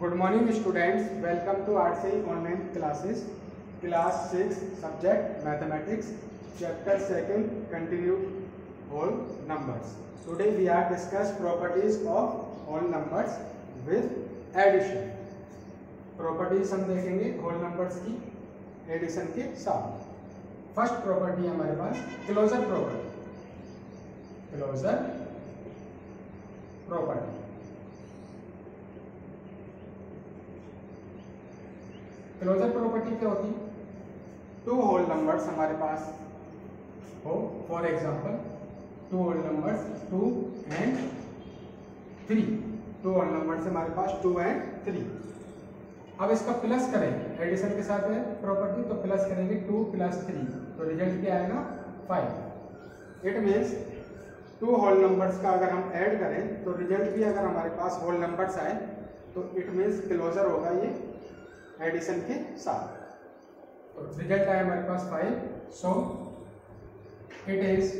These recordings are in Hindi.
Good morning students welcome to R C online classes class six subject mathematics chapter second continue whole numbers today we are discuss properties of whole numbers with addition properties हम देखेंगे होल नंबर्स की एडिशन के साथ. फ़र्स्ट प्रॉपर्टी हमारे पास closure property closure property closure property क्या होती टू होल नंबर्स हमारे पास। हो for example two whole numbers two and three two whole numbers हमारे पास टू एंड थ्री अब इसका प्लस करेंगे। एडिशन के साथ है प्रॉपर्टी तो प्लस करेंगे टू प्लस थ्री तो रिज़ल्ट क्या आएगा? Five it means two whole numbers का अगर हम ऐड करें तो रिज़ल्ट भी अगर हमारे पास होल नंबर्स आए तो इट मीन्स क्लोजर होगा ये। एडिशन के साथ। तो रिज़ल्ट आया हमारे पास five so it is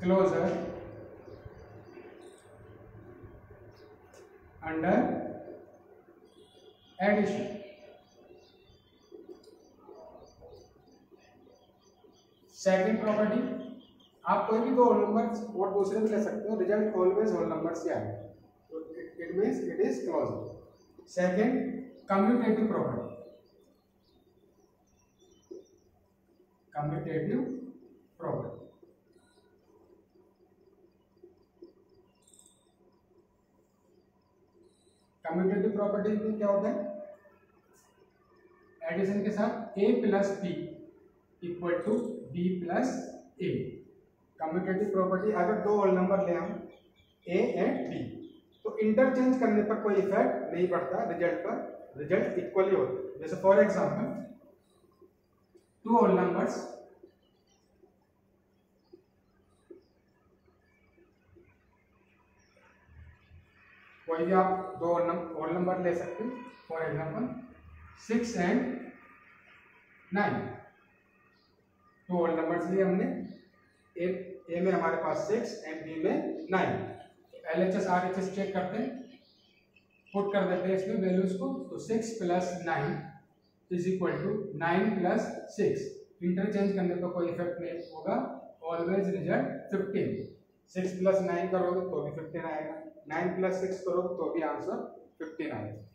closure under addition second property आप कोई भी दो होल नंबर और दूसरे भी ले सकते हो। रिज़ल्ट ऑलवेज होल नंबर से आए it means it is closure Second, commutative property. Commutative property. Commutative property में क्या होता है एडिशन के साथ A plus B equal to B plus A commutative property अगर दो होल नंबर ले हम a एंड b तो इंटरचेंज करने पर कोई इफ़ेक्ट नहीं पड़ता रिज़ल्ट पर रिज़ल्ट इक्वली होता जैसे for example two whole numbers कोई भी आप दो होल नंबर ले सकते हैं। For example six and nine two whole numbers लिए हमने। ए में हमारे पास सिक्स एंड बी में nine L H S R H S check करते हैं। पुट कर देते हैं इसमें वैल्यूज़ को। तो six plus nine is equal to nine plus six interchange करने पर कोई इफ़ेक्ट नहीं होगा। Always result fifteen six plus nine करोगे तो भी फिफ्टीन आएगा। नाइन प्लस सिक्स करोगे तो भी आंसर फिफ्टीन आएगा।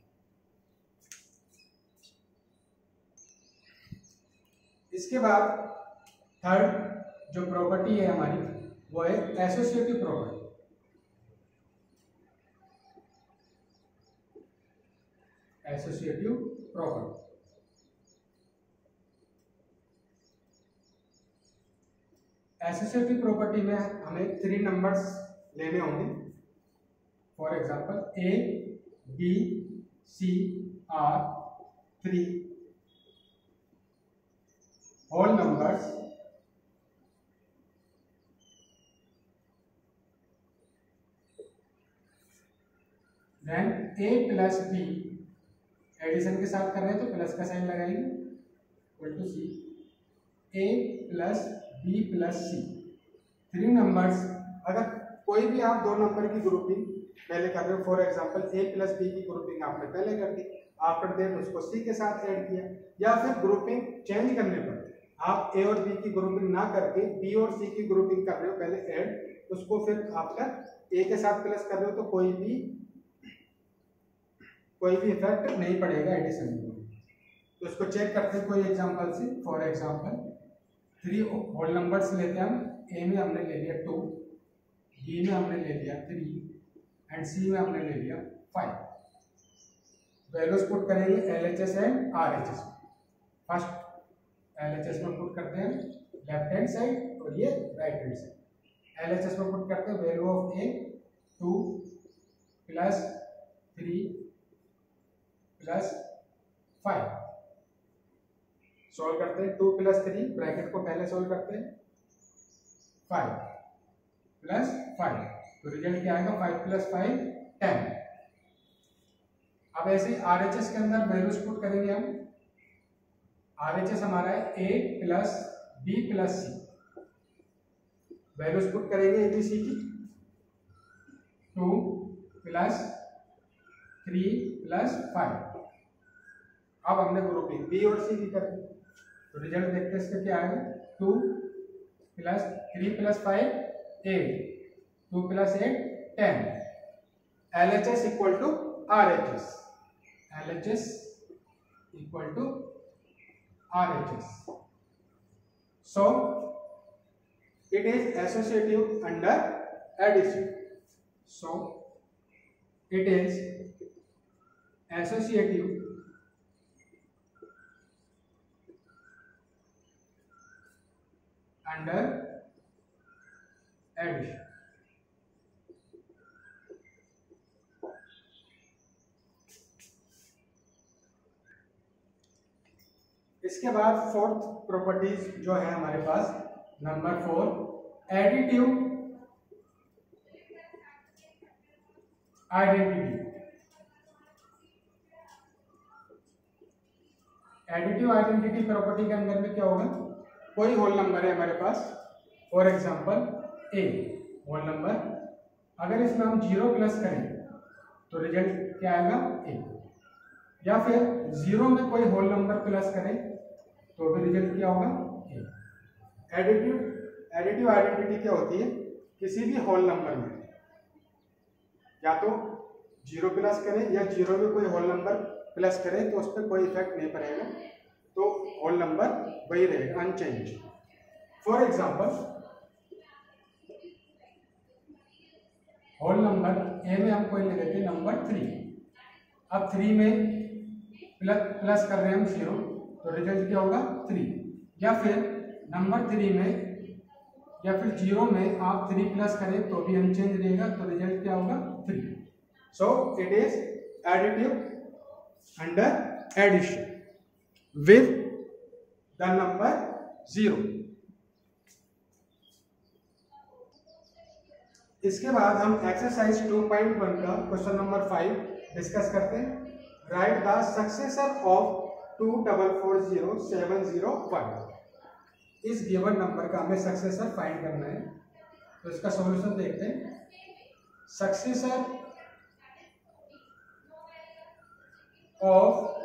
इसके बाद थर्ड जो प्रॉपर्टी है हमारी, वो है associative property associative property associative property में हमें थ्री नंबर्स लेने होंगे। For example A B C are three whole numbers then A plus B addition के साथ कर रहे हैं तो प्लस का साइन लगाएँगे। Equal to C A plus B plus C three numbers अगर कोई भी आप दो नंबर की ग्रुपिंग पहले कर रहे हो for example A plus B की ग्रुपिंग आपने पहले कर दी आफ्टर देट उसको सी के साथ ऐड किया, या फिर ग्रुपिंग चेंज करने पर आप ए और बी की ग्रुपिंग ना करके बी और सी की ग्रुपिंग कर रहे हो, पहले ऐड उसको फिर आफ्टर ए के साथ प्लस कर रहे हो तो कोई भी कोई भी इफ़ेक्ट नहीं पड़ेगा एडिशन में तो इसको चेक करते हैं, कोई एग्जांपल से for example three whole numbers लेते हैं हम। ए में हमने ले लिया टू बी में हमने ले लिया थ्री एंड सी में हमने ले लिया फाइव वैल्यूज़ पुट करेंगे L H S and R H S first L H S में पुट करते हैं लेफ़्ट हैंड साइड और ये right hand side L H S में पुट करते हैं value of A two plus three plus five solve करते हैं टू प्लस थ्री ब्रैकेट को पहले सॉल्व करते हैं. फाइव प्लस फाइव तो रिज़ल्ट क्या आएगा? फाइव प्लस फाइव टेन अब ऐसे आर एच एस के अंदर वैल्यूज़ पुट करेंगे हम. आर एच एस हमारा है A plus B plus C values put करेंगे ए बी सी की. Two plus three plus five अब हमने ग्रुपिंग बी और सी की कर तो रिज़ल्ट देखते इसका क्या आएगा? Two plus three plus five eight two plus eight ten L H S equal to R H S L H S equal to R H S so it is associative under addition so, it is associative under addition. इसके बाद फोर्थ प्रॉपर्टीज़ जो है हमारे पास number four additive identity additive identity property के अंदर में क्या होगा? कोई होल नंबर है हमारे पास। For example a whole number अगर इसमें हम ज़ीरो प्लस करें तो रिज़ल्ट क्या आएगा? ए या फिर ज़ीरो में कोई होल नंबर प्लस करें तो भी रिज़ल्ट क्या होगा? ए एडिटिव एडिटिव आइडेंटिटी क्या होती है? किसी भी होल नंबर में। या तो ज़ीरो प्लस करें या ज़ीरो में कोई होल नंबर प्लस करें तो उस पर कोई इफ़ेक्ट नहीं पड़ेगा। तो होल नंबर वही रहेगा unchange for example whole number A में हम कोई ले लेते नंबर थ्री अब थ्री में प्लस प्लस कर रहे हैं हम ज़ीरो तो रिज़ल्ट क्या होगा? थ्री या फिर नंबर थ्री में, या फिर ज़ीरो में आप थ्री प्लस करें तो भी अनचेंज रहेगा तो रिज़ल्ट क्या होगा? Three so it is additive under addition with the number zero. इसके बाद हम एक्सरसाइज 2.1 का क्वेश्चन नंबर फाइव डिस्कस करते हैं. Write the successor of two double four zero seven zero one इस गिवन नंबर का हमें सक्सेसर फाइंड करना है. तो इसका सॉल्यूशन देखते हैं. Successor of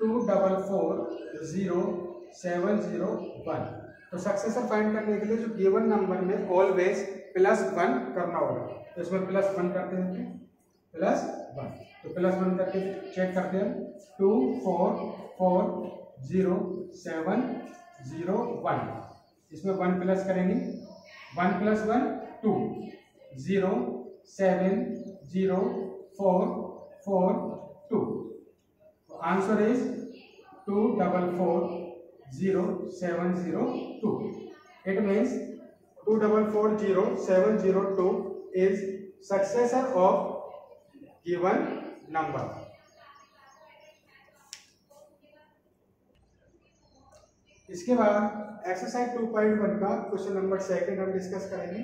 two double four zero seven zero one तो सक्सेसर फाइंड करने के लिए जो गिवन नंबर में ऑलवेज प्लस वन करना होगा। तो इसमें प्लस वन करते हैं प्लस वन तो प्लस वन करके चेक करते हैं। Two four four zero seven zero one इसमें वन प्लस करेंगे। One plus one two zero seven zero four four two answer is two double four zero seven zero two it means two double four zero seven zero two is successor of given number इसके बाद एक्सरसाइज 2.1 का क्वेश्चन नंबर सेकंड हम डिस्कस करेंगे.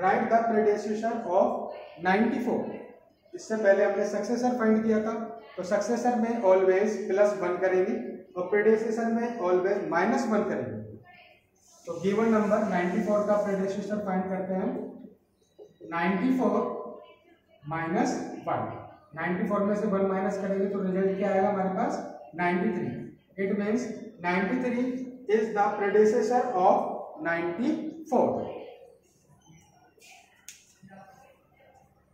राइट द प्रेडिएशन ऑफ़ 94 इससे पहले हमने सक्सेसर फाइंड किया था. तो सक्सेसर में ऑलवेज प्लस वन करेंगे और प्रेडिएशन में ऑलवेज माइनस वन करेंगे। तो गिवन नंबर 94 का प्रेडिएशन फाइंड करते हैं हम। 94 माइनस वन 94 में से वन माइनस करेंगे तो रिज़ल्ट क्या आएगा हमारे पास? 93 it means 93 is the predecessor of 94